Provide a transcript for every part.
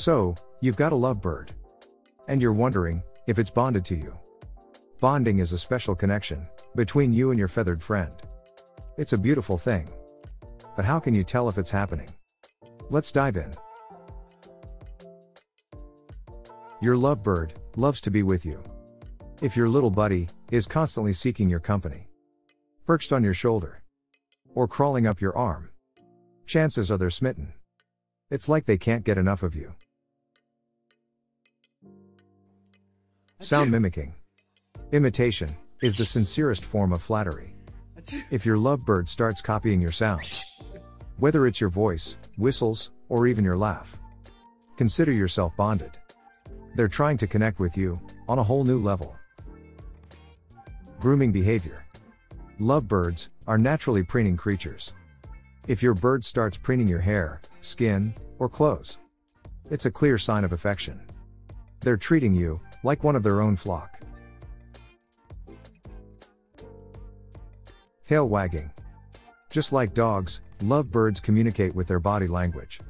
So, you've got a lovebird. And you're wondering if it's bonded to you. Bonding is a special connection between you and your feathered friend. It's a beautiful thing. But how can you tell if it's happening? Let's dive in. Your lovebird loves to be with you. If your little buddy is constantly seeking your company, perched on your shoulder, or crawling up your arm, chances are they're smitten. It's like they can't get enough of you. Sound mimicking. Imitation is the sincerest form of flattery. If your lovebird starts copying your sounds, whether it's your voice, whistles, or even your laugh, consider yourself bonded. They're trying to connect with you on a whole new level. Grooming behavior. Lovebirds are naturally preening creatures. If your bird starts preening your hair, skin, or clothes, it's a clear sign of affection. They're treating you like one of their own flock. Tail wagging. Just like dogs, lovebirds communicate with their body language.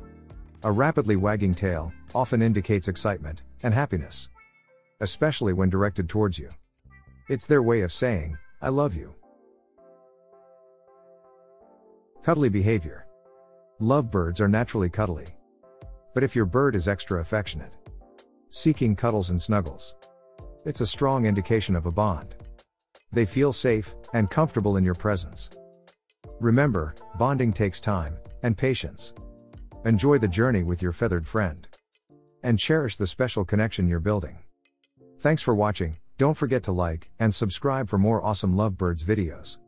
A rapidly wagging tail often indicates excitement and happiness, especially when directed towards you. It's their way of saying, I love you. Cuddly behavior. Lovebirds are naturally cuddly. But if your bird is extra affectionate, seeking cuddles and snuggles, it's a strong indication of a bond. They feel safe and comfortable in your presence. Remember, bonding takes time and patience. Enjoy the journey with your feathered friend. And cherish the special connection you're building. Thanks for watching, don't forget to like and subscribe for more awesome Lovebirds videos.